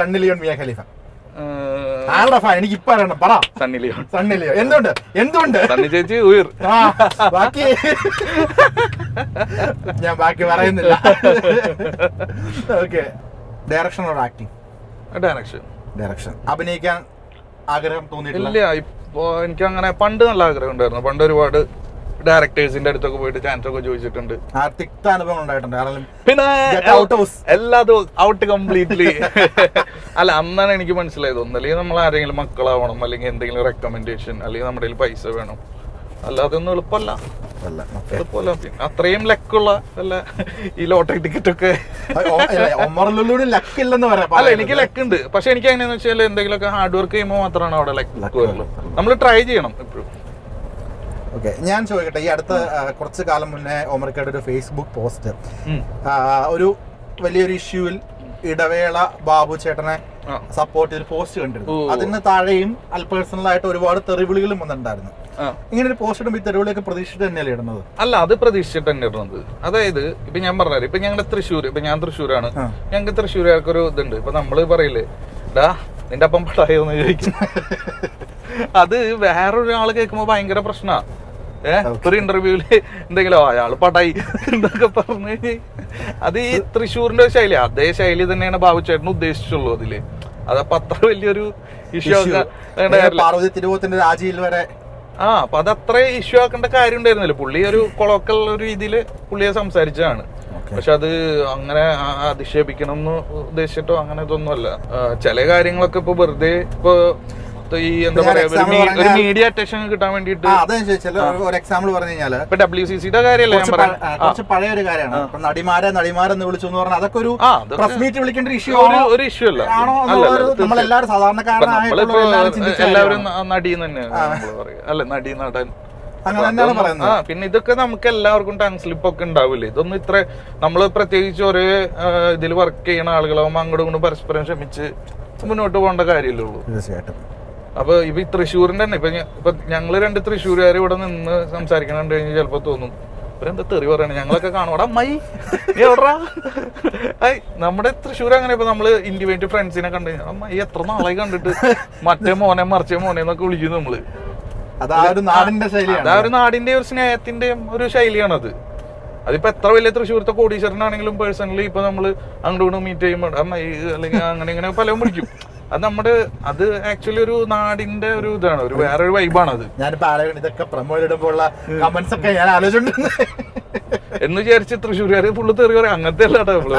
Sunny Leon Miya ഖലീഫ. ആരുടെ fan എനിക്ക് ഇപ്പൊ അറിയണം. പറ. Sunny Leone. Sunny Leone. എന്തുകൊണ്ട് എന്തുകൊണ്ട് സണ്ണി ചേച്ചി ഉയർ. ആ ബാക്കി ഞാൻ ബാക്കി പറയുന്നില്ല. Okay. Direction or acting direction direction അഭിനയിക്കാൻ ആഗ്രഹം തോന്നിയിട്ടില്ല ഇല്ല ഇപ്പോ എനിക്ക് അങ്ങനെ പണ്ട് നല്ല ആഗ്രഹം ഉണ്ടായിരുന്നു. പണ്ട് ഒരുപാട് ഡയറക്ടേഴ്സിന്റെ അടുത്തൊക്കെ പോയിട്ട് ചാൻസ് ഒക്കെ ചോദിച്ചിട്ടുണ്ട് അനുഭവം ഉണ്ടായിട്ടുണ്ട്. പിന്നെ എല്ലാ. എല്ലാതും ഔട്ട് കംപ്ലീറ്റ്ലി അല്ല അന്നാണ് എനിക്ക് മനസ്സിലായത് ഒന്നല്ലെങ്കിൽ നമ്മൾ ആരെങ്കിലും മക്കളാവണം അല്ലെങ്കിൽ എന്തെങ്കിലും റെക്കമെൻഡേഷൻ അല്ലെങ്കിൽ നമ്മുടെ കയ്യിൽ പൈസ വേണം. അല്ലാതെ ഒന്നും എളുപ്പമല്ല. അത്രയും ലക്കുള്ള അല്ല ഈ ലോട്ടറി ടിക്കറ്റ് ഒക്കെ. പറയാം അല്ല എനിക്ക് ലക്ക് ഉണ്ട് പക്ഷെ എനിക്ക് എങ്ങനെയാന്ന് വെച്ചാൽ എന്തെങ്കിലുമൊക്കെ ഹാർഡ് വർക്ക് ചെയ്യുമ്പോൾ മാത്രമാണ് അവിടെ ലക്ക് വരുള്ളൂ. നമ്മൾ ട്രൈ ചെയ്യണം എപ്പോഴും. ഓക്കെ ഞാൻ ചോദിക്കട്ടെ ഈ അടുത്ത കുറച്ച് കാലം മുന്നേ ഒമർക്കയുടെ ഒരു ഫേസ്ബുക്ക് പോസ്റ്റ് ഒരു വലിയൊരു ഇഷ്യൂവിൽ ഇടവേള ബാബു ചേട്ടനെ സപ്പോർട്ട് ചെയ്ത് പോസ്റ്റ് കണ്ടിരുന്നു. അതിന് താഴെയും അൽപേഴ്സണൽ ആയിട്ട് ഒരുപാട് തെറിവിളികളും വന്നിട്ടുണ്ടായിരുന്നു. ഇങ്ങനെ ഒരു പോസ്റ്റ് ഇടുമ്പോൾ ഈ തെറിവിളിയൊക്കെ പ്രതീക്ഷിച്ചിട്ട് തന്നെയല്ലേ ഇടുന്നത്? അല്ല അത് പ്രതീക്ഷിച്ചിട്ട് തന്നെ ഇടുന്നത്. അതായത് ഇപ്പൊ ഞാൻ പറഞ്ഞാൽ ഇപ്പൊ ഞങ്ങളുടെ തൃശ്ശൂർ ഇപ്പൊ ഞാൻ തൃശ്ശൂരാണ്. ഞങ്ങൾക്ക് തൃശ്ശൂരുകാർക്ക് ഒരു ഇതുണ്ട്. ഇപ്പൊ നമ്മൾ പറയില്ലേ ഡാ നിന്റെ അപ്പം പടായോന്ന് ചോദിക്കും. അത് വേറൊരാൾ കേൾക്കുമ്പോ ഭയങ്കര പ്രശ്നാ. ഏഹ് ഒരു ഇന്റർവ്യൂൽ എന്തെങ്കിലും അയാൾ പടായി എന്നൊക്കെ പറഞ്ഞ് അത് ഈ തൃശ്ശൂരിന്റെ ശൈലി. അതേ ശൈലി തന്നെയാണ് ബാബുചേട്ടൻ ഉദ്ദേശിച്ചുള്ളൂ അതിൽ. അതപ്പൊ അത്ര വലിയൊരു ഇഷ്യൂ പാർവതി തിരുവോത്തിന്റെ രാജിയിൽ വരെ. ആ അപ്പൊ അത് അത്ര ഇഷ്യൂ ആക്കേണ്ട കാര്യം ഉണ്ടായിരുന്നില്ല. പുള്ളി ഒരു കൊളോക്കൽ ഒരു രീതിയിൽ പുള്ളിയെ സംസാരിച്ചതാണ്. പക്ഷെ അത് അങ്ങനെ അധിക്ഷേപിക്കണം എന്ന് ഉദ്ദേശിച്ചിട്ടോ അങ്ങനെ ഇതൊന്നുമല്ല ചില കാര്യങ്ങളൊക്കെ ഇപ്പൊ വെറുതെ ഇപ്പൊ ഈ എന്താ ഞാൻ പറയാ ഒരു മീഡിയ അറ്റൻഷൻ കിട്ടാൻ വേണ്ടിയിട്ട് ഒരു എക്സാമ്പിൾ പറഞ്ഞു കഴിഞ്ഞാൽ ഇപ്പൊ ഡബ്ല്യു സി സിയുടെ കാര്യമല്ല ഞാൻ കുറച്ച് പഴയ ഒരു കാര്യമാണ്. ഇപ്പൊ നടിമാരെ നടിമാരെന്ന് വിളിച്ചു എന്ന് പറഞ്ഞാൽ അതൊക്കെ ഒരു പ്രസ് മീറ്റ് വിളിക്കേണ്ട ഒരു ഇഷ്യൂ ഒരു ഇഷ്യൂ അല്ല. ആണോ നമ്മളെല്ലാവരും സാധാരണക്കാരനായിട്ടുള്ള എല്ലാവരും തന്നെ അല്ലെ നടീ നടൻ. അങ്ങനെ തന്നെയാണ് പറയുന്നത്. ആ പിന്നെ ഇതൊക്കെ നമുക്ക് എല്ലാവർക്കും ടൺ സ്ലിപ്പ് ഒക്കെ ഉണ്ടാവില്ലേ? ഇതൊന്നും ഇത്ര നമ്മൾ പ്രത്യേകിച്ച് ഒരേ ഇതിൽ വർക്ക് ചെയ്യുന്ന ആളുകളാവുമ്പോൾ അങ്ങോട്ടും ഇങ്ങോട്ടും പരസ്പരം ക്ഷമിച്ച് മുന്നോട്ട് പോകേണ്ട കാര്യമല്ലേ ഉള്ളൂ. തീർച്ചയായിട്ടും. അപ്പൊ ഇപ്പൊ ഈ തൃശ്ശൂരിന്റെ തന്നെ. ഇപ്പൊ ഇപ്പൊ ഞങ്ങൾ രണ്ട് തൃശ്ശൂരുകാർ ഇവിടെ നിന്ന് സംസാരിക്കണം കണ്ടു കഴിഞ്ഞാൽ ചിലപ്പോ തോന്നും. ഇവരെന്താ തെറി പറയണേ? ഞങ്ങളൊക്കെ കാണുവാടാ അമ്മായി എവിടാ നമ്മുടെ തൃശ്ശൂർ അങ്ങനെ ഇപ്പൊ നമ്മൾ ഇന്റിമേറ്റ് ഫ്രണ്ട്സിനെ കണ്ടു കഴിഞ്ഞാൽ അമ്മായി എത്ര നാളായി കണ്ടിട്ട്? മറ്റേ മോനെ മറിച്ചേ മോനെ എന്നൊക്കെ വിളിക്കും നമ്മൾ. അത് ഒരു നാടിന്റെ ഒരു നാടിന്റെ ഒരു ശൈലിയാണത് അതിപ്പോ എത്ര വലിയ തൃശ്ശൂരത്തെ കോടീശ്വരനാണെങ്കിലും പേഴ്സണലി ഇപ്പൊ നമ്മൾ അങ്ങോട്ടും മീറ്റ് ചെയ്യുമ്പോൾ അമ്മ അല്ലെങ്കിൽ അങ്ങനെ ഇങ്ങനെ പലവും വിളിക്കും. അത് നമ്മുടെ അത് ആക്ച്വലി ഒരു നാടിന്റെ ഒരു ഇതാണ് ഒരു വേറൊരു വൈബാണ് അത്. ഞാൻ ആലോചിക്കണം ഇതൊക്കെ പ്രമോ ഇടുമ്പോൾ ഉള്ള കമന്റ്സ് ഒക്കെ ഞാൻ ആലോചിച്ചിട്ടുണ്ട്. എന്ന് വിചാരിച്ച് തൃശ്ശൂർ ഫുള്ള് തെറി പറയും അങ്ങനത്തെ അല്ലാട്ടോ നമ്മൾ.